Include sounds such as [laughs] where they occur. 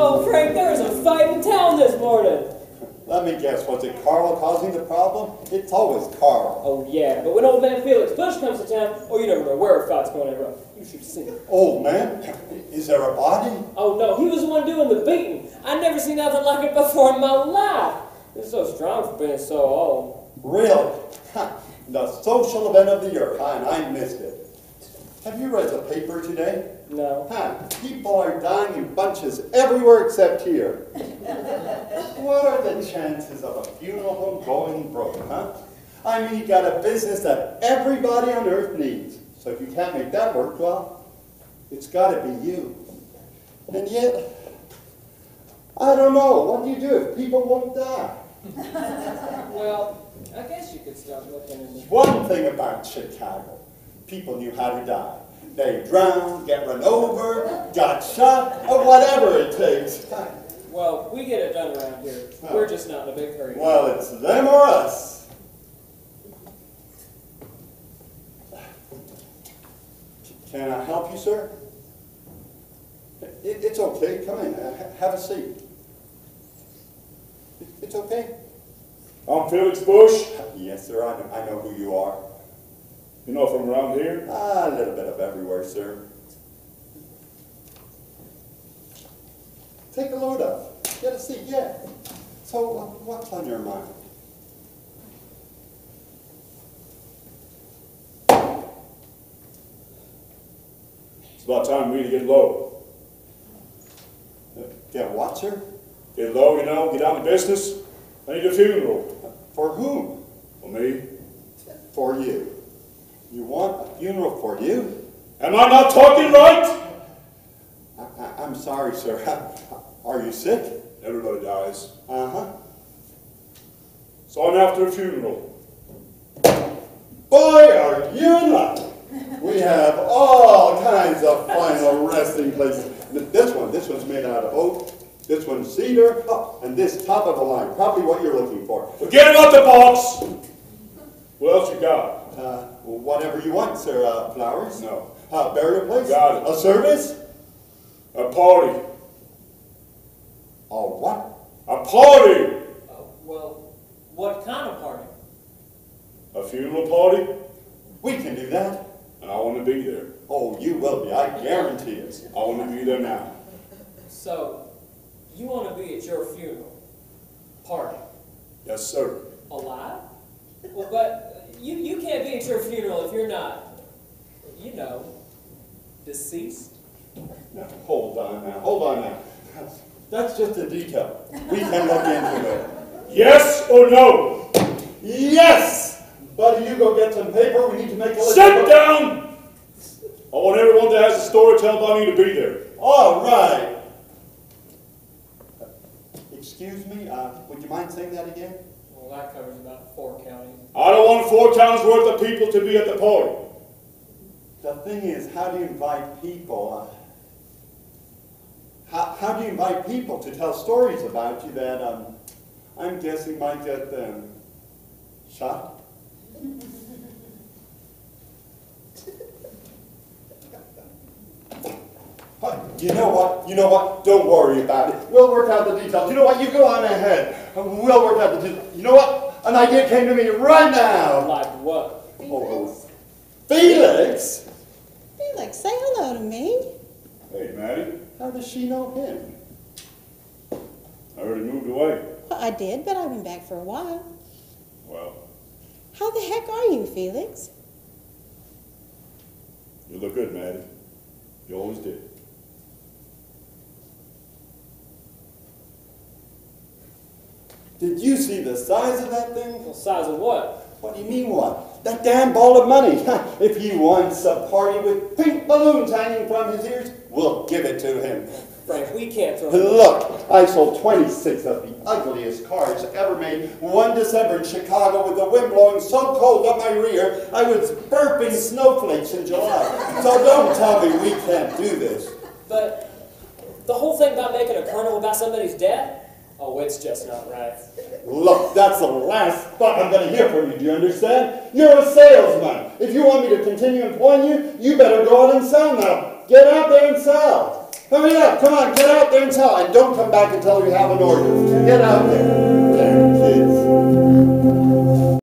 Oh, Frank, there was a fight in town this morning. Let me guess, was it Carl causing the problem? It's always Carl. Oh, yeah, but when old man Felix Bush comes to town, oh, you never know where a fight's going to erupt. You should see it. Old man? Is there a body? Oh, no, he was the one doing the beating. I never seen nothing like it before in my life. It's so strong for being so old. Really? the social event of the year, and I missed it. Have you read the paper today? No. Huh, people are dying in bunches everywhere except here. [laughs] what are the chances of a funeral home going broke, huh? I mean, you got a business that everybody on earth needs. So if you can't make that work, well, it's got to be you. And yet, I don't know. What do you do if people won't die? [laughs] well, I guess you could start looking. One thing about Chicago, people knew how to die. They drowned, get run over, got shot, or whatever it takes. Well, we get it done around here. We're just not in a big hurry. Well, it's them or us. Can I help you, sir? It, it's okay. Come in. Have a seat. It's okay. I'm Felix Bush. Yes, sir. I know, I know who you are. You know from around here? Ah, a little bit of everywhere, sir. Take a load up. Get a seat, yeah. So, uh, what's on your mind? It's about time we to get low. Get what, sir? Get low, you know, get down to business. I need a funeral. For whom? For me. For you. You want a funeral for you? Am I not talking right? I, am sorry, sir. [laughs] Are you sick? Everybody dies. Uh-huh. So I'm after a funeral. Boy, are you not! We have all kinds of fine [laughs] resting places. This one, this one's made out of oak. This one's cedar. Oh, and this top of the line, probably what you're looking for. Forget about the box. What else you got? Uh, whatever you want, sir. Uh, flowers? No. Uh, burial place? Got it. A service? A party. A what? A party! Uh, well, what kind of party? A funeral party? We can do that. And I want to be there. Oh, you will be. I guarantee it. I want to be there now. So, you want to be at your funeral party? Yes, sir. Alive? Well, but you, you can't be at your funeral if you're not, you know, deceased. Now, hold on now. Hold on now. That's just a detail. We can look into it. Yes or no? Yes! Buddy, you go get some paper. We need to make a list. Sit down! I want everyone that has a story to tell about me to be there. All right. Excuse me, uh, would you mind saying that again? Well, that covers about four counties. Want four towns worth of people to be at the party. The thing is, how do you invite people? Uh, how, how do you invite people to tell stories about you that um, I'm guessing might get them shot? You know what? You know what? Don't worry about it. We'll work out the details. You know what? You go on ahead. We'll work out the details. You know what? An idea came to me right now. Like what? Oh, Felix? Felix, say hello to me. Hey, Mattie. How does she know him? I heard he moved away. Well, I did, but I went back for a while. Well, How the heck are you, Felix? you look good, Mattie. You always did. Did you see the size of that thing? The size of what? What do you mean what? That damn ball of money. [laughs] if he wants a party with pink balloons hanging from his ears, we'll give it to him. Frank, we can't throw... Look, I sold 26 of the ugliest cars ever made one December in Chicago with the wind blowing so cold up my rear, I was burping snowflakes in July. so don't tell me we can't do this. But the whole thing about making a carnival about somebody's death? Oh, it's just not right. Look, that's the last thought I'm going to hear from you, do you understand? You're a salesman. If you want me to continue employing you, you better go out and sell now. Get out there and sell. Hurry up, come on, get out there and tell, and don't come back until you have an order. Get out there.